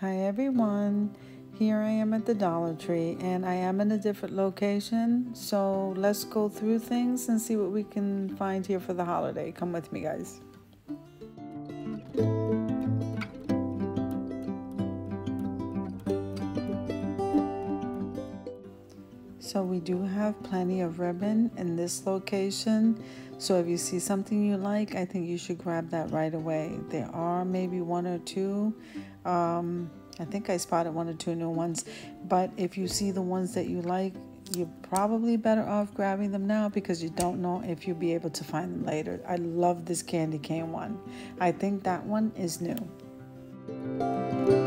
Hi everyone. Here I am at the Dollar Tree and I am in a different location. So let's go through things and see what we can find here for the holiday. Come with me, guys. So we do have plenty of ribbon in this location. So if you see something you like, I think you should grab that right away. There are maybe one or two um, I think I spotted one or two new ones. But if you see the ones that you like, you're probably better off grabbing them now because you don't know if you'll be able to find them later. I love this candy cane one. I think that one is new.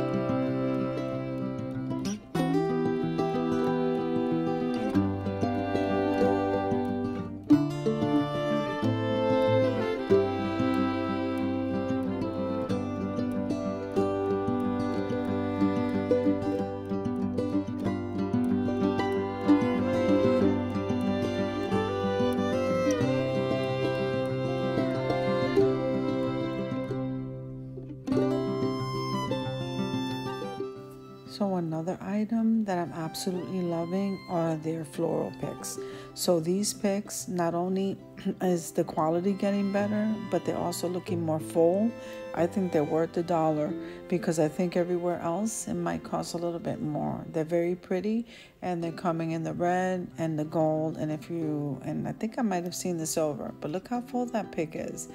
So another item that I'm absolutely loving are their floral picks. So these picks, not only is the quality getting better, but they're also looking more full. I think they're worth the dollar because I think everywhere else it might cost a little bit more. They're very pretty and they're coming in the red and the gold. And if you, and I think I might have seen the silver, but look how full that pick is.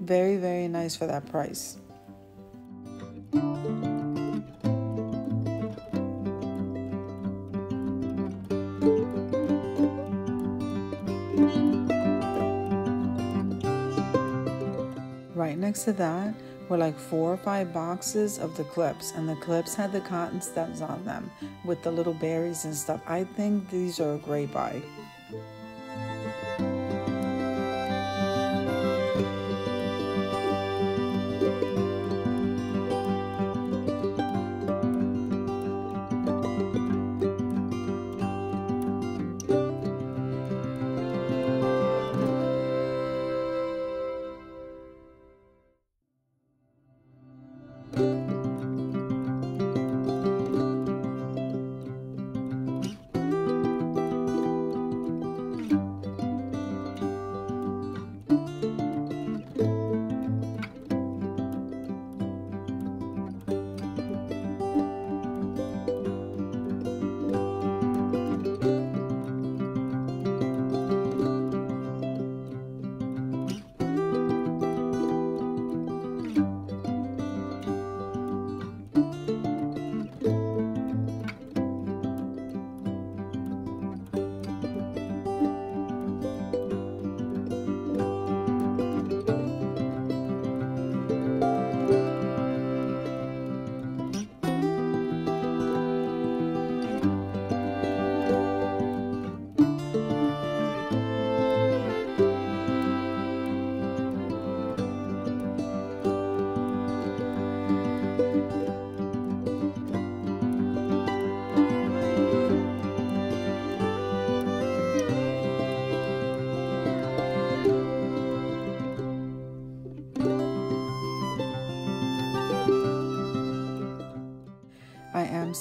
Very, very nice for that price. Right next to that were like four or five boxes of the clips, and the clips had the cotton stems on them with the little berries and stuff. I think these are a great buy.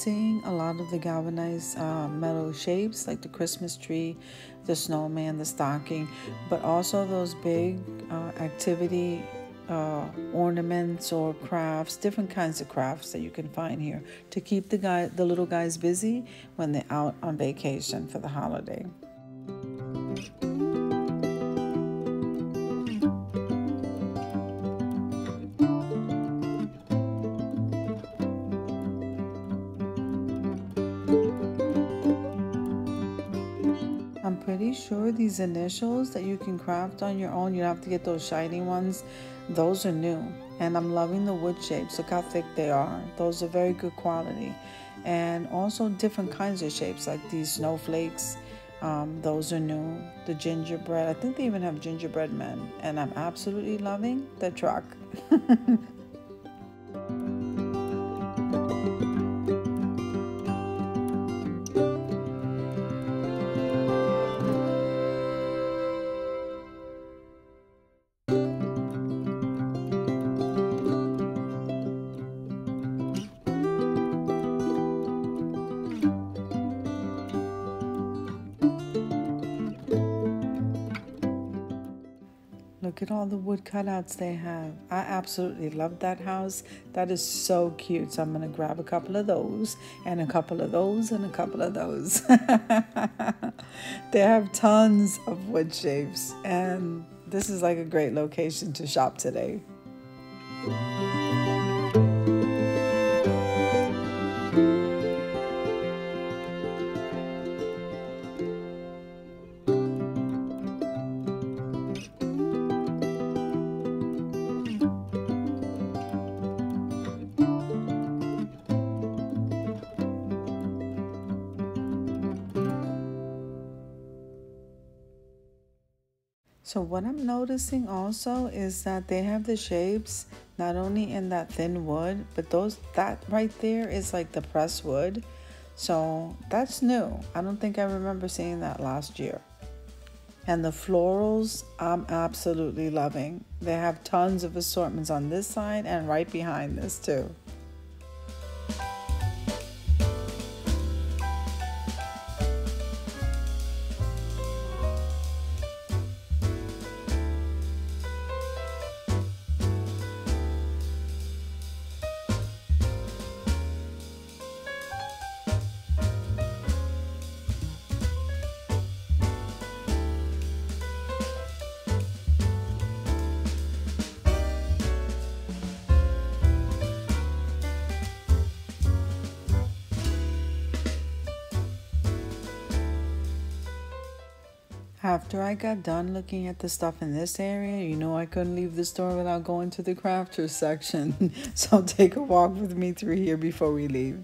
Seeing a lot of the galvanized uh, metal shapes like the Christmas tree, the snowman, the stocking, but also those big uh, activity uh, ornaments or crafts, different kinds of crafts that you can find here to keep the guy, the little guys busy when they're out on vacation for the holiday. Sure these initials that you can craft on your own, you don't have to get those shiny ones. Those are new. And I'm loving the wood shapes. Look how thick they are. Those are very good quality. And also different kinds of shapes like these snowflakes. Um, those are new. The gingerbread. I think they even have gingerbread men. And I'm absolutely loving the truck. look at all the wood cutouts they have. I absolutely love that house. That is so cute. So I'm going to grab a couple of those and a couple of those and a couple of those. they have tons of wood shapes and this is like a great location to shop today. So what I'm noticing also is that they have the shapes not only in that thin wood, but those that right there is like the pressed wood. So that's new. I don't think I remember seeing that last year. And the florals, I'm absolutely loving. They have tons of assortments on this side and right behind this too. After I got done looking at the stuff in this area, you know I couldn't leave the store without going to the crafters section. so take a walk with me through here before we leave.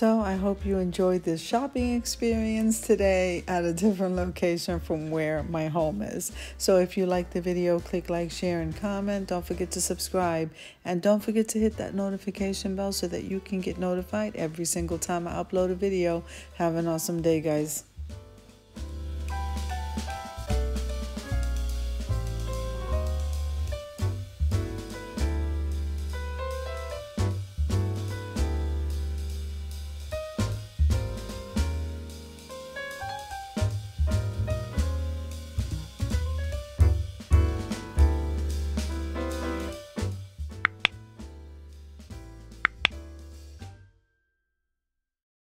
So I hope you enjoyed this shopping experience today at a different location from where my home is. So if you like the video, click like, share, and comment. Don't forget to subscribe. And don't forget to hit that notification bell so that you can get notified every single time I upload a video. Have an awesome day, guys.